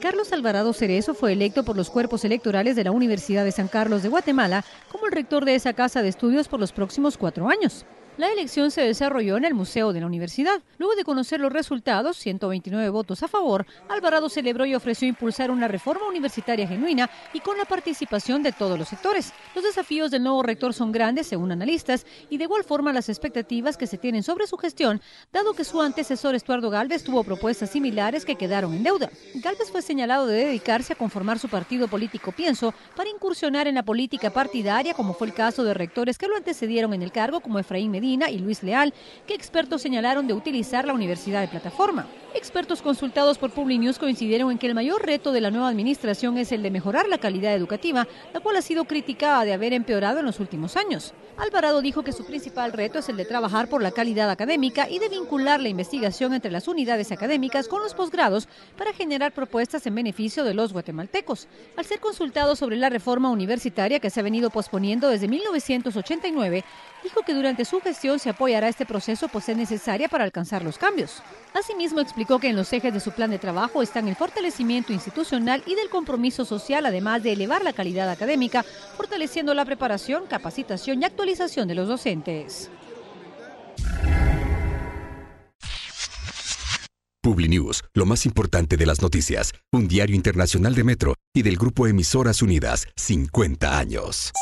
Carlos Alvarado Cerezo fue electo por los cuerpos electorales de la Universidad de San Carlos de Guatemala como el rector de esa casa de estudios por los próximos cuatro años. La elección se desarrolló en el Museo de la Universidad. Luego de conocer los resultados, 129 votos a favor, Alvarado celebró y ofreció impulsar una reforma universitaria genuina y con la participación de todos los sectores. Los desafíos del nuevo rector son grandes, según analistas, y de igual forma las expectativas que se tienen sobre su gestión, dado que su antecesor Estuardo Galvez tuvo propuestas similares que quedaron en deuda. Galvez fue señalado de dedicarse a conformar su partido político Pienso para incursionar en la política partidaria, como fue el caso de rectores que lo antecedieron en el cargo, como Efraín Medina y Luis Leal, que expertos señalaron de utilizar la universidad de plataforma. Expertos consultados por Publinews coincidieron en que el mayor reto de la nueva administración es el de mejorar la calidad educativa, la cual ha sido criticada de haber empeorado en los últimos años. Alvarado dijo que su principal reto es el de trabajar por la calidad académica y de vincular la investigación entre las unidades académicas con los posgrados para generar propuestas en beneficio de los guatemaltecos. Al ser consultado sobre la reforma universitaria que se ha venido posponiendo desde 1989, dijo que durante su gestión se apoyará este proceso pues es necesaria para alcanzar los cambios. Asimismo, explicó que en los ejes de su plan de trabajo están el fortalecimiento institucional y del compromiso social, además de elevar la calidad académica, fortaleciendo la preparación, capacitación y actualización de los docentes. Publinews, lo más importante de las noticias, un diario internacional de Metro y del grupo Emisoras Unidas, 50 años.